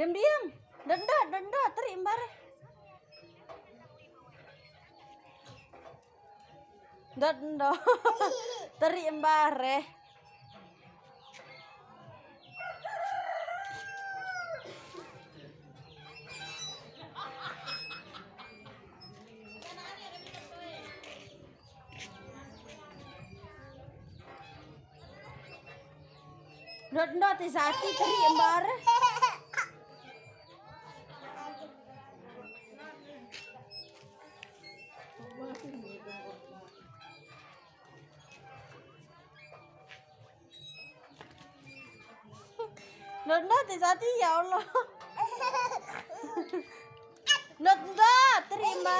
Diam diam. Denda denda terimbar. Denda. terimbar eh. Denda tisati terimbar. Nanda tisati ya Allah. Nanda terima.